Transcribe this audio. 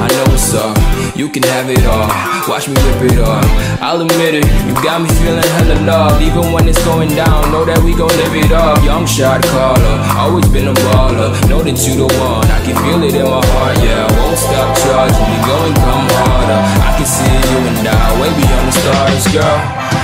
I know what's up, you can have it all. Watch me rip it off. I'll admit it, you got me feeling hella love. Even when it's going down, know that we gon' live it up. Young shot caller, always been a baller. Know that you the one, I can feel it in my heart. Yeah, I won't stop charging me, go come harder. I can see you and I, way beyond the stars, girl.